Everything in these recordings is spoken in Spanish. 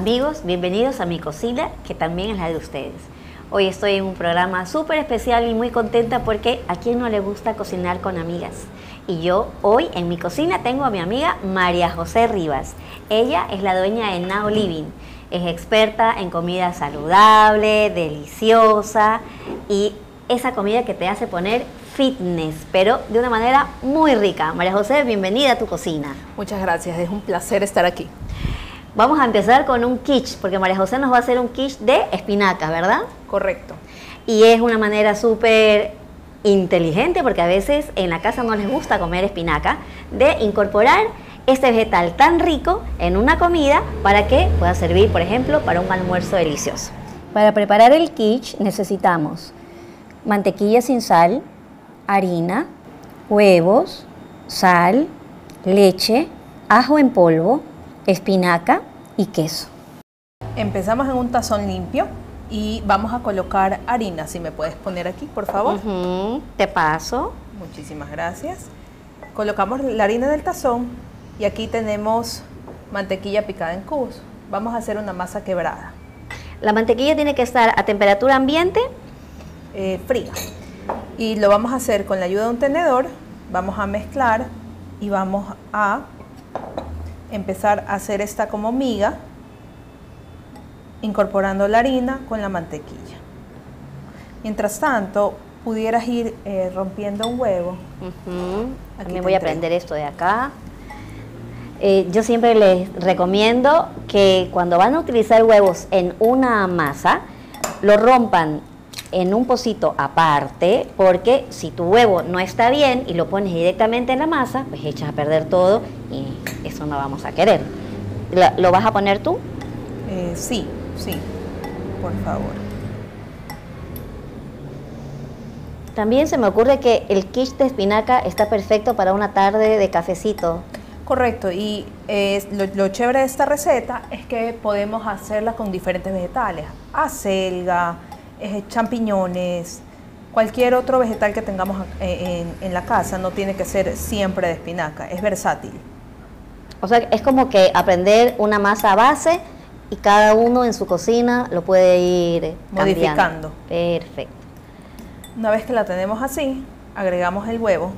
Amigos, bienvenidos a mi cocina, que también es la de ustedes. Hoy estoy en un programa súper especial y muy contenta porque a quien no le gusta cocinar con amigas. Y yo hoy en mi cocina tengo a mi amiga María José Rivas. Ella es la dueña de Now Living. Es experta en comida saludable, deliciosa y esa comida que te hace poner fitness, pero de una manera muy rica. María José, bienvenida a tu cocina. Muchas gracias, es un placer estar aquí. Vamos a empezar con un quiche, porque María José nos va a hacer un quiche de espinacas, ¿verdad? Correcto. Y es una manera súper inteligente, porque a veces en la casa no les gusta comer espinaca, de incorporar este vegetal tan rico en una comida para que pueda servir, por ejemplo, para un almuerzo delicioso. Para preparar el quiche necesitamos mantequilla sin sal, harina, huevos, sal, leche, ajo en polvo, espinaca y queso. Empezamos en un tazón limpio y vamos a colocar harina. Si me puedes poner aquí, por favor. Te paso. Muchísimas gracias. Colocamos la harina del tazón y aquí tenemos mantequilla picada en cubos. Vamos a hacer una masa quebrada. La mantequilla tiene que estar a temperatura ambiente. Eh, fría. Y lo vamos a hacer con la ayuda de un tenedor. Vamos a mezclar y vamos a empezar a hacer esta como miga, incorporando la harina con la mantequilla. Mientras tanto, pudieras ir eh, rompiendo un huevo. También voy a aprender esto de acá. Eh, yo siempre les recomiendo que cuando van a utilizar huevos en una masa, lo rompan en un pocito aparte, porque si tu huevo no está bien y lo pones directamente en la masa, pues echas a perder todo y eso no vamos a querer. ¿Lo vas a poner tú? Eh, sí, sí, por favor. También se me ocurre que el quiche de espinaca está perfecto para una tarde de cafecito. Correcto, y lo, lo, chévere de esta receta es que podemos hacerla con diferentes vegetales, acelga, eh, champiñones, cualquier otro vegetal que tengamos eh, en, la casa, no tiene que ser siempre de espinaca, es versátil. O sea, es como que aprender una masa base y cada uno en su cocina lo puede ir modificando. Perfecto. Una vez que la tenemos así, agregamos el huevo.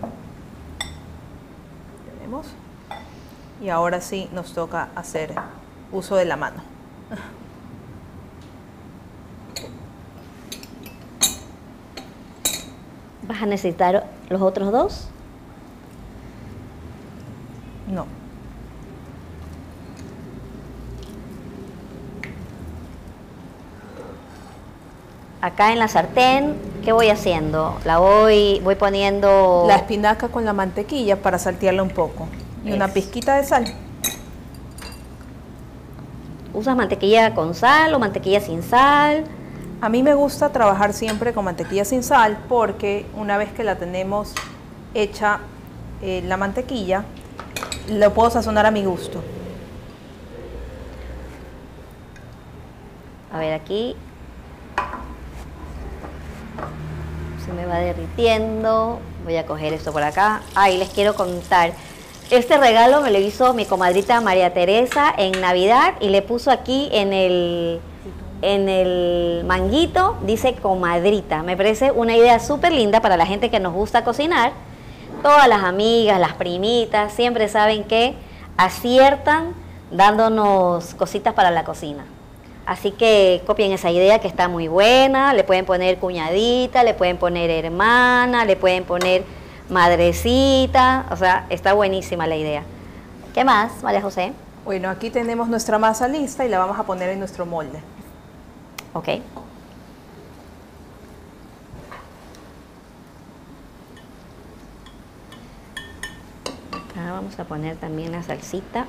Tenemos. Y ahora sí nos toca hacer uso de la mano. ¿Vas a necesitar los otros dos? No. Acá en la sartén, ¿qué voy haciendo? La voy, voy poniendo... La espinaca con la mantequilla para saltearla un poco. Y una pizquita de sal. ¿Usas mantequilla con sal o mantequilla sin sal? A mí me gusta trabajar siempre con mantequilla sin sal porque una vez que la tenemos hecha eh, la mantequilla, lo puedo sazonar a mi gusto. A ver, aquí me va derritiendo. Voy a coger esto por acá. Ay, les quiero contar. Este regalo me lo hizo mi comadrita María Teresa en Navidad y le puso aquí en el en el manguito dice comadrita. Me parece una idea súper linda para la gente que nos gusta cocinar. Todas las amigas, las primitas, siempre saben que aciertan dándonos cositas para la cocina. Así que copien esa idea que está muy buena. Le pueden poner cuñadita, le pueden poner hermana, le pueden poner madrecita. O sea, está buenísima la idea. ¿Qué más, María José? Bueno, aquí tenemos nuestra masa lista y la vamos a poner en nuestro molde. Ok. Acá vamos a poner también la salsita.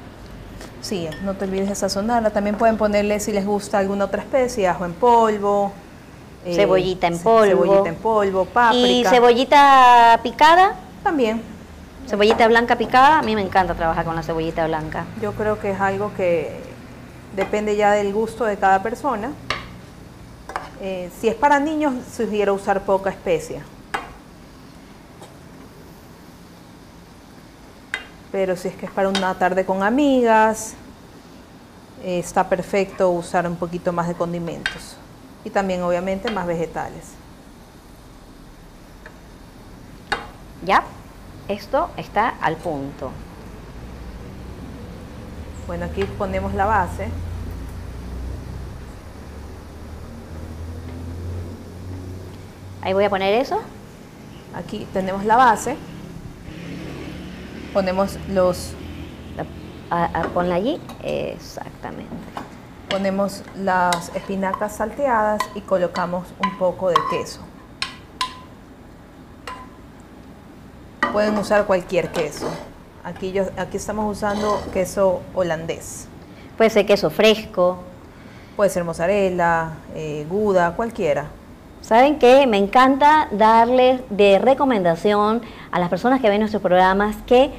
Sí, no te olvides de sazonarla. También pueden ponerle, si les gusta, alguna otra especie, ajo en polvo. Eh, cebollita en polvo. Cebollita en polvo, páprica. ¿Y cebollita picada? También. Cebollita blanca picada, a mí me encanta trabajar con la cebollita blanca. Yo creo que es algo que depende ya del gusto de cada persona. Eh, si es para niños, sugiero usar poca especia. Pero si es que es para una tarde con amigas, eh, está perfecto usar un poquito más de condimentos y también obviamente más vegetales. Ya, esto está al punto. Bueno, aquí ponemos la base. Ahí voy a poner eso. Aquí tenemos la base. Ponemos los... A, a- ponla allí. Exactamente. Ponemos las espinacas salteadas y colocamos un poco de queso. Pueden usar cualquier queso. Aquí, yo, aquí estamos usando queso holandés. Puede ser queso fresco. Puede ser mozzarella, eh, gouda, cualquiera. ¿Saben qué? Me encanta darles de recomendación a las personas que ven nuestros programas que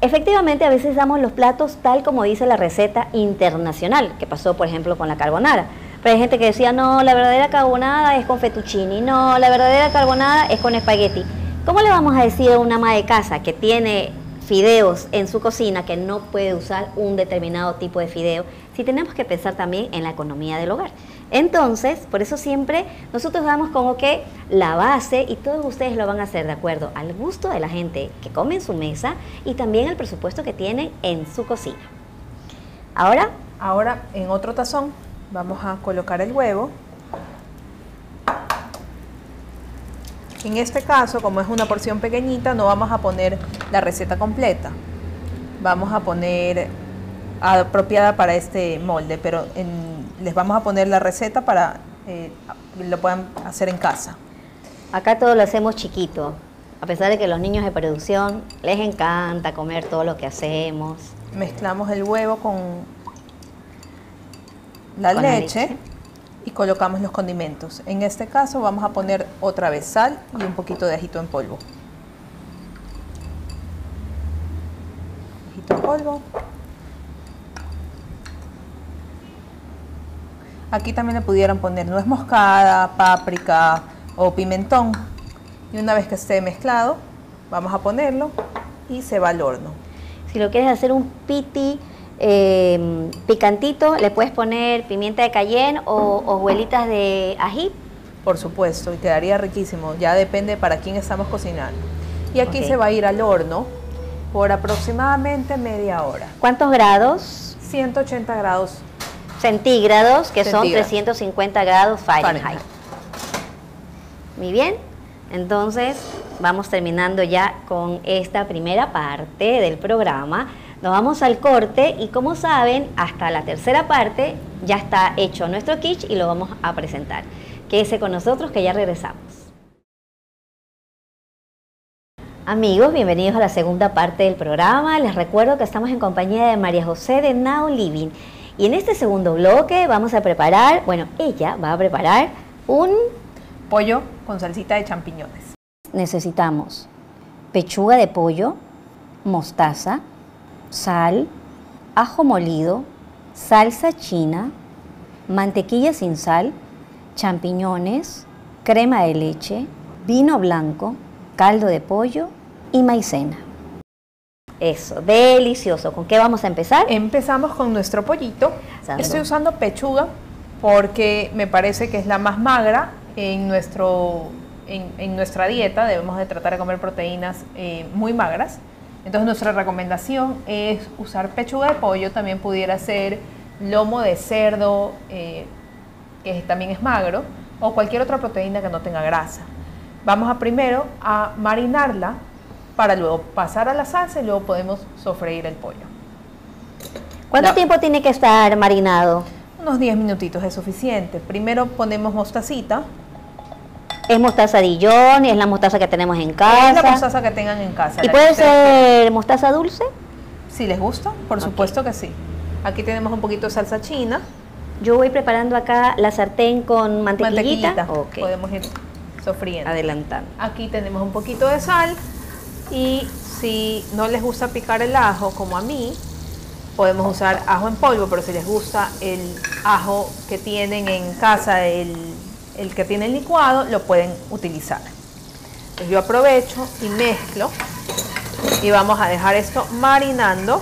efectivamente a veces damos los platos tal como dice la receta internacional, que pasó por ejemplo con la carbonara. Pero hay gente que decía, no, la verdadera carbonara es con fettuccini, no, la verdadera carbonara es con espagueti. ¿Cómo le vamos a decir a una ama de casa que tiene fideos en su cocina que no puede usar un determinado tipo de fideo si tenemos que pensar también en la economía del hogar? Entonces, por eso siempre nosotros damos como que la base y todos ustedes lo van a hacer de acuerdo al gusto de la gente que come en su mesa y también al presupuesto que tienen en su cocina. Ahora, Ahora en otro tazón vamos a colocar el huevo. En este caso, como es una porción pequeñita, no vamos a poner la receta completa. Vamos a poner apropiada para este molde, pero en- les vamos a poner la receta para eh, lo puedan hacer en casa. acá todo lo hacemos chiquito, a pesar de que los niños de producción les encanta comer todo lo que hacemos. Mezclamos el huevo con la, Con la leche, leche. y colocamos los condimentos. En este caso vamos a poner otra vez sal y un poquito de ajito en polvo. Ajito en polvo. Aquí también le pudieran poner nuez moscada, páprica o pimentón. Y una vez que esté mezclado, vamos a ponerlo y se va al horno. Si lo quieres hacer un piti eh, picantito, le puedes poner pimienta de cayenne o hojuelitas de ají. Por supuesto, y quedaría riquísimo. Ya depende para quién estamos cocinando. Y aquí se va a ir al horno por aproximadamente media hora. ¿Cuántos grados 180 grados centígrados, que son Centígrados. 350 grados Fahrenheit? Fahrenheit. Muy bien, entonces vamos terminando ya con esta primera parte del programa. Nos vamos al corte y como saben, hasta la tercera parte ya está hecho nuestro quiche y lo vamos a presentar. Quédese con nosotros que ya regresamos. Amigos, bienvenidos a la segunda parte del programa. Les recuerdo que estamos en compañía de María José de Now Living. Y en este segundo bloque vamos a preparar, bueno, ella va a preparar un pollo con salsita de champiñones. necesitamos pechuga de pollo, mostaza, sal, ajo molido, salsa china, mantequilla sin sal, champiñones, crema de leche, vino blanco, caldo de pollo y maicena. Eso, delicioso. ¿Con qué vamos a empezar? Empezamos con nuestro pollito. Sabroso. Estoy usando pechuga porque me parece que es la más magra en, nuestro, en, en nuestra dieta. Debemos de tratar de comer proteínas eh, muy magras. Entonces nuestra recomendación es usar pechuga de pollo. También pudiera ser lomo de cerdo, eh, que también es magro, o cualquier otra proteína que no tenga grasa. Vamos a primero a marinarla para luego pasar a la salsa y luego podemos sofreír el pollo. ¿Cuánto la- tiempo tiene que estar marinado? Unos 10 minutitos es suficiente. Primero ponemos mostacita. ¿Es mostaza Dijon? ¿Es la mostaza que tenemos en Es casa? la mostaza que tengan en casa. ¿Y puede ser mostaza dulce? Si les gusta, por supuesto que sí. Aquí tenemos un poquito de salsa china. Yo voy preparando acá la sartén con mantequillita. Mantequillita. Ok. Podemos ir sofriendo. Adelantando. Aquí tenemos un poquito de sal. Y si no les gusta picar el ajo, como a mí, podemos usar ajo en polvo, pero si les gusta el ajo que tienen en casa, el, el que tienen licuado, lo pueden utilizar. Yo aprovecho y mezclo y vamos a dejar esto marinando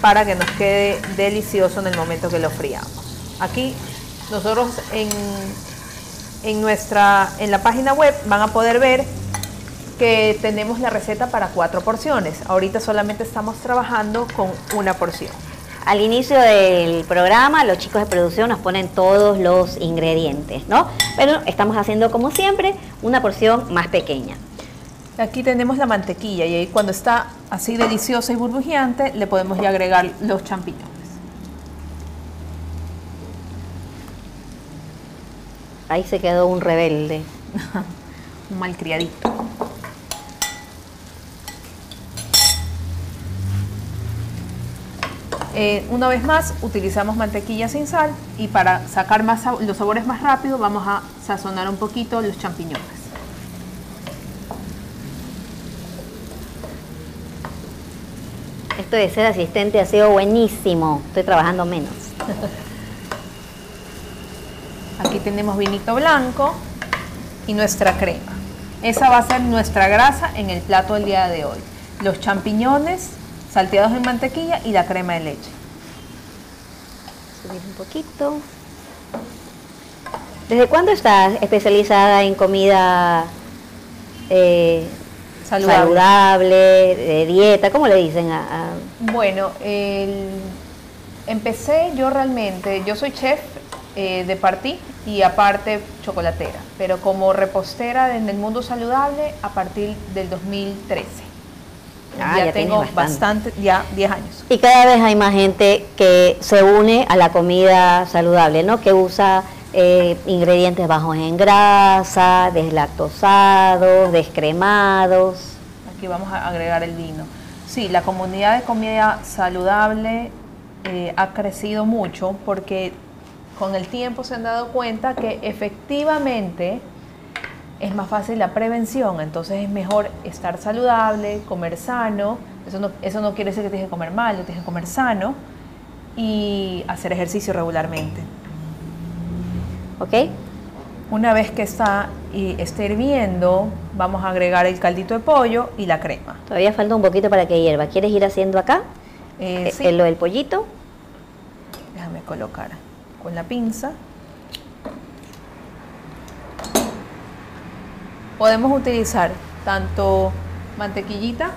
para que nos quede delicioso en el momento que lo friamos. Aquí nosotros en, en, nuestra, en la página web van a poder ver que tenemos la receta para cuatro porciones. Ahorita solamente estamos trabajando con una porción. Al inicio del programa, los chicos de producción nos ponen todos los ingredientes, ¿no? Pero estamos haciendo, como siempre, una porción más pequeña. Aquí tenemos la mantequilla y ahí cuando está así deliciosa y burbujeante, le podemos ya agregar los champiñones. Ahí se quedó un rebelde. un malcriadito. Eh, una vez más, utilizamos mantequilla sin sal y para sacar más los sabores más rápido vamos a sazonar un poquito los champiñones. Esto de ser asistente ha sido buenísimo. Estoy trabajando menos. Aquí tenemos vinito blanco y nuestra crema. Esa va a ser nuestra grasa en el plato del día de hoy. Los champiñones salteados en mantequilla y la crema de leche. Subir un poquito. ¿Desde cuándo estás especializada en comida eh, saludable. de dieta? ¿Cómo le dicen a...? Bueno, empecé yo realmente, yo soy chef eh, de partí y aparte chocolatera, pero como repostera en el mundo saludable a partir del 2013. Ah, ya, tengo bastante. ya 10 años. Y cada vez hay más gente que se une a la comida saludable, ¿no? Que usa eh, ingredientes bajos en grasa, deslactosados, descremados. Aquí vamos a agregar el vino. Sí, la comunidad de comida saludable eh, ha crecido mucho porque con el tiempo se han dado cuenta que efectivamente es más fácil la prevención, entonces es mejor estar saludable, comer sano, eso no, eso no quiere decir que tienes que comer mal, tienes que comer sano y hacer ejercicio regularmente. ¿Ok? Una vez que está y esté hirviendo, vamos a agregar el caldito de pollo y la crema. Todavía falta un poquito para que hierva. ¿Quieres ir haciendo acá? Eh, eh sí. Lo del pollito. Déjame colocar con la pinza. Podemos utilizar tanto mantequillita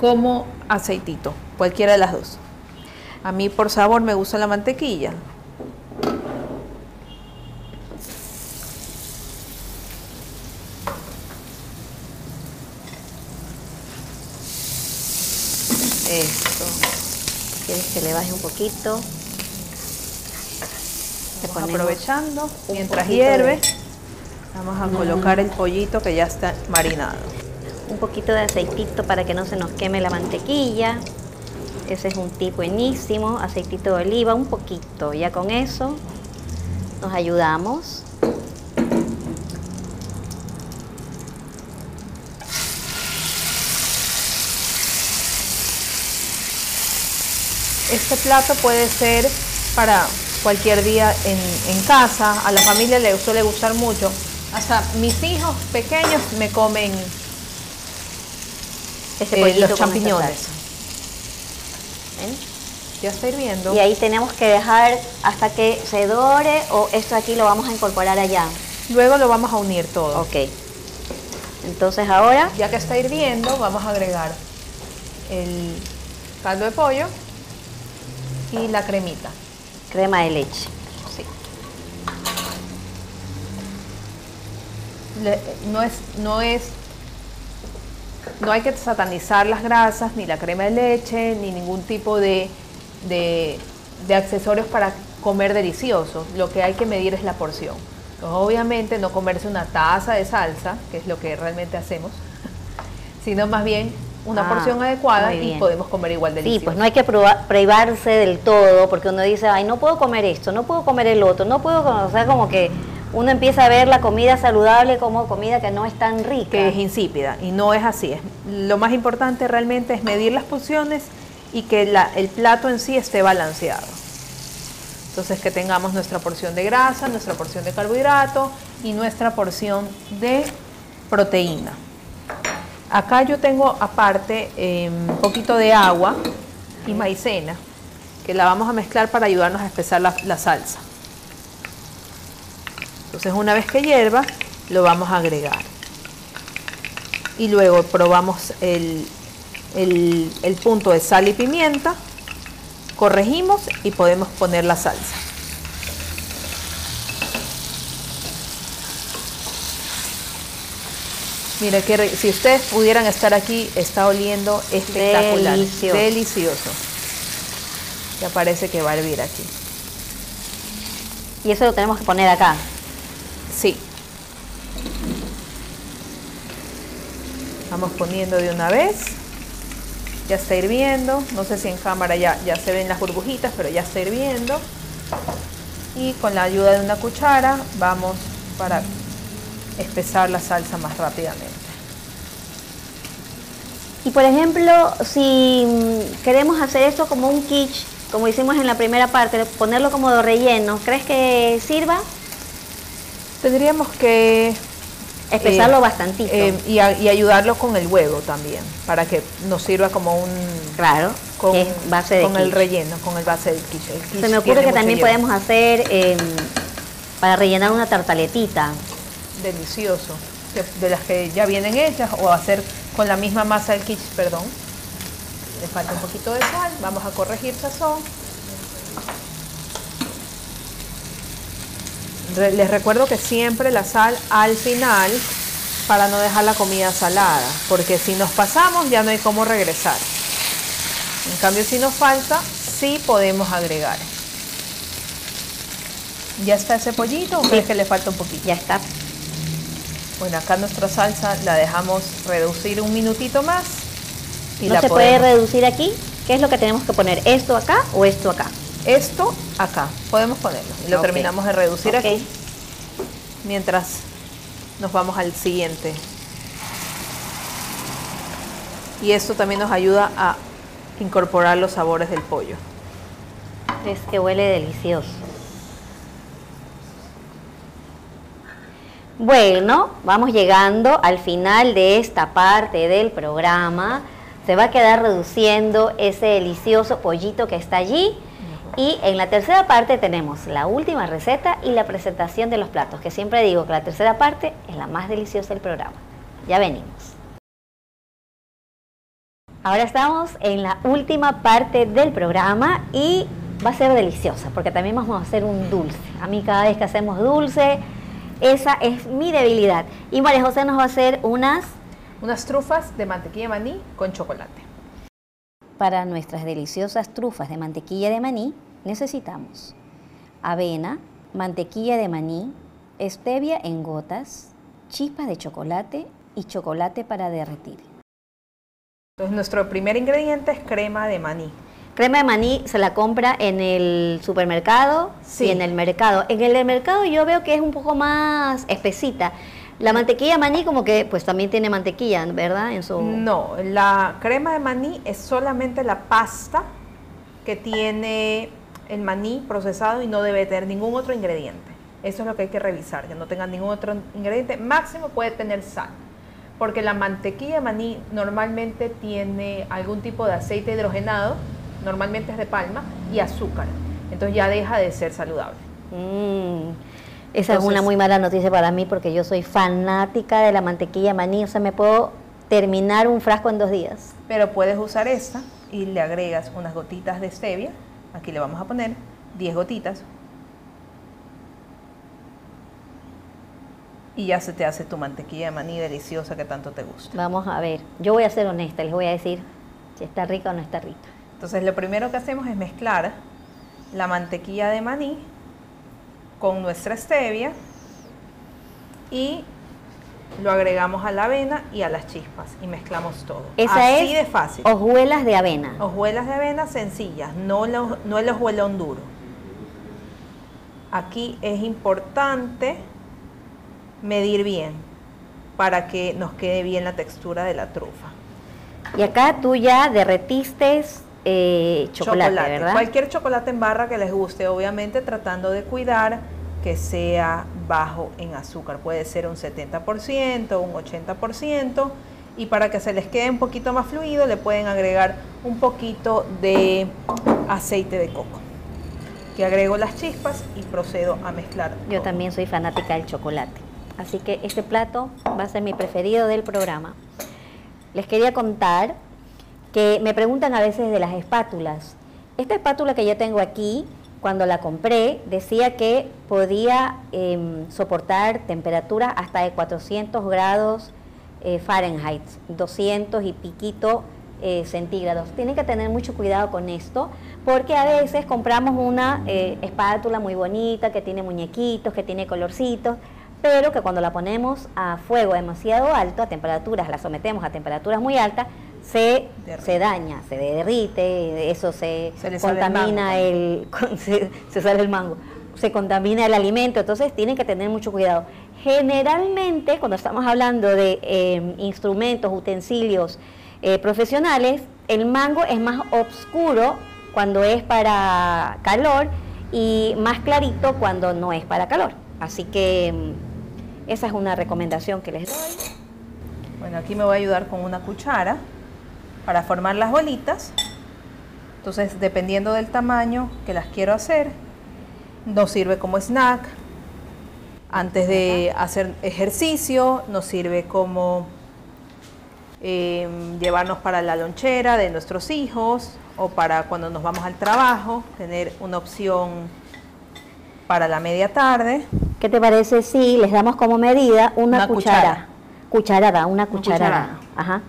como aceitito, cualquiera de las dos. A mí por sabor me gusta la mantequilla. Esto. ¿Quieres que le baje un poquito? aprovechando mientras hierve. Vamos a colocar el pollito que ya está marinado. Un poquito de aceitito para que no se nos queme la mantequilla. Ese es un tip buenísimo. Aceitito de oliva, un poquito. Ya con eso nos ayudamos. Este plato puede ser para cualquier día en, en casa. A la familia le suele gustar mucho hasta mis hijos pequeños me comen ese eh, los champiñones. Ya está hirviendo. Y ahí tenemos que dejar hasta que se dore o esto aquí lo vamos a incorporar allá. Luego lo vamos a unir todo. Ok. Entonces ahora... Ya que está hirviendo, vamos a agregar el caldo de pollo y la cremita. Crema de leche. No es, no es, no hay que satanizar las grasas, ni la crema de leche, ni ningún tipo de, de, accesorios para comer delicioso. Lo que hay que medir es la porción. obviamente no comerse una taza de salsa, que es lo que realmente hacemos, sino más bien una ah, porción adecuada y podemos comer igual delicioso. Sí, pues no hay que privarse del todo, porque uno dice, ay, no puedo comer esto, no puedo comer el otro, no puedo, o sea, como que uno empieza a ver la comida saludable como comida que no es tan rica. Que es insípida y no es así. lo más importante realmente es medir las porciones y que el plato en sí esté balanceado. Entonces que tengamos nuestra porción de grasa, nuestra porción de carbohidrato y nuestra porción de proteína. Acá yo tengo aparte un em, poquito de agua y maicena, que la vamos a mezclar para ayudarnos a espesar la salsa. Entonces una vez que hierva, lo vamos a agregar. Y luego probamos el, el, el punto de sal y pimienta, corregimos y podemos poner la salsa. Mira, que si ustedes pudieran estar aquí, está oliendo espectacular. Delicioso. Delicioso. Ya parece que va a hervir aquí. Y eso lo tenemos que poner acá. Sí. Vamos poniendo de una vez. Ya está hirviendo. No sé si en cámara ya, ya se ven las burbujitas, pero ya está hirviendo. Y con la ayuda de una cuchara vamos para espesar la salsa más rápidamente. Y por ejemplo, si mm, queremos hacer esto como un quiche, como hicimos en la primera parte, ponerlo como de relleno, ¿crees que sirva? Tendríamos que Espesarlo eh, bastantito. eh, y, a- y ayudarlo con el huevo también, para que nos sirva como un claro, con, es base de con el relleno, con el base del quiche. Se me ocurre que también podemos hacer em, para rellenar una tartaletita. delicioso, de las que ya vienen hechas o hacer con la misma masa del quiche, perdón. Le falta un poquito de sal, vamos a corregir sazón. Les recuerdo que siempre la sal al final para no dejar la comida salada, porque si nos pasamos ya no hay cómo regresar. En cambio, si nos falta, sí podemos agregar. ¿Ya está ese pollito o crees que le falta un poquito? Ya está. Bueno, acá nuestra salsa la dejamos reducir un minutito más. Y ¿No la se puede reducir aquí? ¿Qué es lo que tenemos que poner? ¿Esto acá o esto acá? Esto acá, podemos ponerlo. Y lo terminamos de reducir aquí. Mientras nos vamos al siguiente. Y esto también nos ayuda a incorporar los sabores del pollo. Es que huele delicioso. Bueno, vamos llegando al final de esta parte del programa. Se va a quedar reduciendo ese delicioso pollito que está allí. Y en la tercera parte tenemos la última receta y la presentación de los platos, que siempre digo que la tercera parte es la más deliciosa del programa. Ya venimos. Ahora estamos en la última parte del programa y va a ser deliciosa porque también vamos a hacer un dulce. A mí cada vez que hacemos dulce, esa es mi debilidad. Y María José nos va a hacer unas Unas trufas de mantequilla de maní con chocolate. Para nuestras deliciosas trufas de mantequilla de maní necesitamos avena, mantequilla de maní, stevia en gotas, chispas de chocolate y chocolate para derretir. Entonces nuestro primer ingrediente es crema de maní. Crema de maní se la compra en el supermercado Sí. y en el mercado. En el mercado yo veo que es un poco más espesita. La mantequilla de maní como que pues también tiene mantequilla, ¿verdad? En su No, la crema de maní es solamente la pasta que tiene el maní procesado y no debe tener ningún otro ingrediente. Eso es lo que hay que revisar, que no tenga ningún otro ingrediente. Máximo puede tener sal, porque la mantequilla de maní normalmente tiene algún tipo de aceite hidrogenado, normalmente es de palma, y azúcar. Entonces ya deja de ser saludable. Mm, esa es una muy mala noticia para mí porque yo soy fanática de la mantequilla de maní, o sea, me puedo terminar un frasco en dos días. Pero puedes usar esta y le agregas unas gotitas de stevia. Aquí le vamos a poner 10 gotitas. Y ya se te hace tu mantequilla de maní deliciosa que tanto te gusta. Vamos a ver, yo voy a ser honesta, les voy a decir si está rica o no está rica. Entonces lo primero que hacemos es mezclar la mantequilla de maní con nuestra stevia y lo agregamos a la avena y a las chispas y mezclamos todo. Esa Así es de fácil. hojuelas de avena. Hojuelas de avena sencillas, no, lo- no el hojuelón duro. Aquí es importante medir bien para que nos quede bien la textura de la trufa. Y acá tú ya derretiste eh, chocolate, ¿verdad? Cualquier chocolate en barra que les guste, obviamente tratando de cuidar que sea bajo en azúcar. Puede ser un 70%, un 80%. Y para que se les quede un poquito más fluido, le pueden agregar un poquito de aceite de coco. Que agrego las chispas y procedo a mezclar. Yo también soy fanática del chocolate. Así que este plato va a ser mi preferido del programa. Les quería contar que me preguntan a veces de las espátulas. Esta espátula que yo tengo aquí, cuando la compré, decía que podía em, soportar temperaturas hasta de 400 grados eh, Fahrenheit, 200 y piquito eh, centígrados. Tienen que tener mucho cuidado con esto, porque a veces compramos una eh, espátula muy bonita, que tiene muñequitos, que tiene colorcitos, pero que cuando la ponemos a fuego demasiado alto, a temperaturas, la sometemos a temperaturas muy altas, se, se daña, se derrite, eso se, contamina el, se, sale el mango, se contamina el alimento, entonces tienen que tener mucho cuidado. Generalmente, cuando estamos hablando de em, instrumentos, utensilios eh, profesionales, el mango es más oscuro cuando es para calor y más clarito cuando no es para calor. Así que em, esa es una recomendación que les doy. Bueno, aquí me voy a ayudar con una cuchara para formar las bolitas. Entonces, dependiendo del tamaño que las quiero hacer, nos sirve como snack. Antes de hacer ejercicio, nos sirve como em, llevarnos para la lonchera de nuestros hijos o para cuando nos vamos al trabajo, tener una opción para la media tarde. ¿Qué te parece si les damos como medida una, cuchara? Cucharada, una cucharada. Ajá.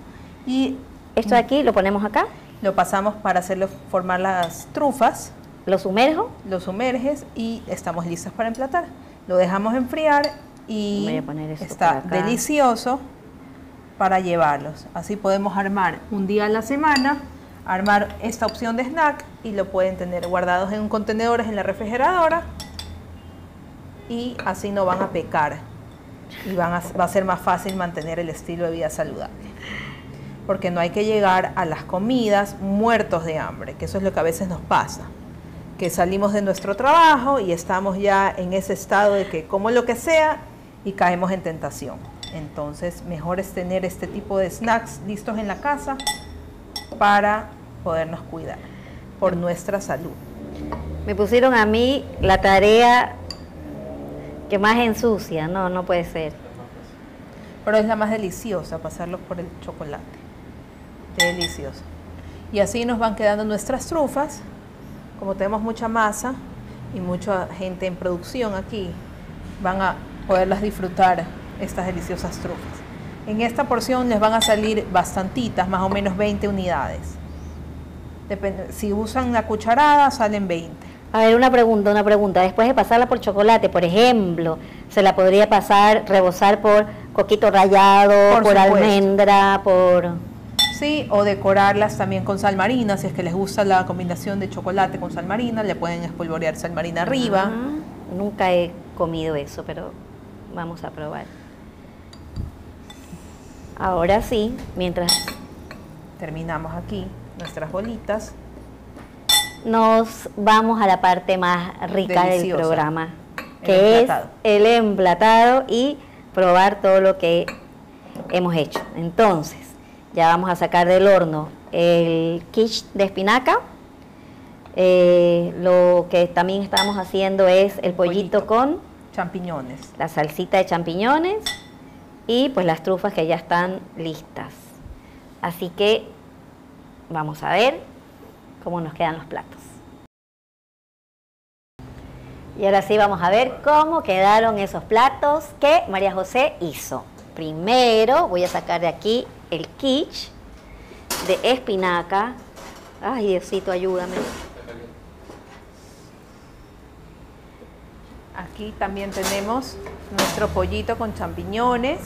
Y esto de aquí lo ponemos acá. Lo pasamos para hacerlo formar las trufas. Lo sumerjo. Lo sumerges y estamos listos para emplatar. Lo dejamos enfriar y está delicioso para llevarlos. Así podemos armar un día a la semana, armar esta opción de snack y lo pueden tener guardados en contenedores en la refrigeradora y así no van a pecar y van va a ser más fácil mantener el estilo de vida saludable. Porque no hay que llegar a las comidas muertos de hambre, que eso es lo que a veces nos pasa. Que salimos de nuestro trabajo y estamos ya en ese estado de que como lo que sea y caemos en tentación. Entonces, mejor es tener este tipo de snacks listos en la casa para podernos cuidar por nuestra salud. Me pusieron a mí la tarea que más ensucia, no, no puede ser. Pero es la más deliciosa, pasarlo por el chocolate. Delicioso. Y así nos van quedando nuestras trufas. Como tenemos mucha masa y mucha gente en producción aquí, van a poderlas disfrutar estas deliciosas trufas. En esta porción les van a salir bastantitas, más o menos 20 unidades. Depende, si usan la cucharada, salen 20. A ver, una pregunta, una pregunta. Después de pasarla por chocolate, por ejemplo, se la podría pasar, rebosar por coquito rallado, por, almendra, por... Sí, o decorarlas también con sal marina, si es que les gusta la combinación de chocolate con sal marina, le pueden espolvorear sal marina arriba. Nunca he comido eso, pero vamos a probar. Ahora sí, mientras... Terminamos aquí nuestras bolitas nos vamos a la parte más rica del programa, que es el emplatado y probar todo lo que hemos hecho. Entonces, ya vamos a sacar del horno el quiche de espinaca. Eh, lo que también estamos haciendo es el pollito, con champiñones. La salsita de champiñones y pues las trufas que ya están listas. Así que vamos a ver cómo nos quedan los platos. Y ahora sí vamos a ver cómo quedaron esos platos que María José hizo. Primero voy a sacar de aquí el quiche de espinaca. Ay, Diosito, ayúdame. Aquí también tenemos nuestro pollito con champiñones.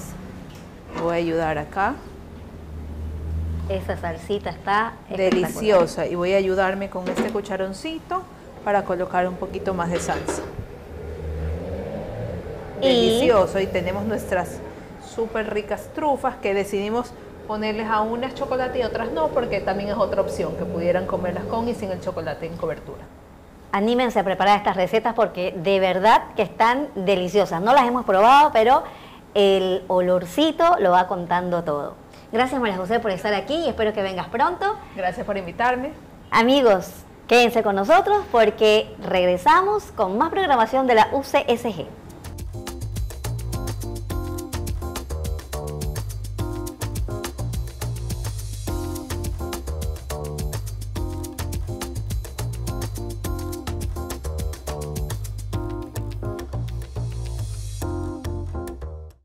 Voy a ayudar acá. Esa salsita está deliciosa y voy a ayudarme con este cucharoncito para colocar un poquito más de salsa. Delicioso y tenemos nuestras súper ricas trufas que decidimos ponerles a unas chocolate y otras no porque también es otra opción que pudieran comerlas con y sin el chocolate en cobertura. Anímense a preparar estas recetas porque de verdad que están deliciosas. No las hemos probado, pero el olorcito lo va contando todo. Gracias María José por estar aquí y espero que vengas pronto. Gracias por invitarme. Amigos, quédense con nosotros porque regresamos con más programación de la UCSG.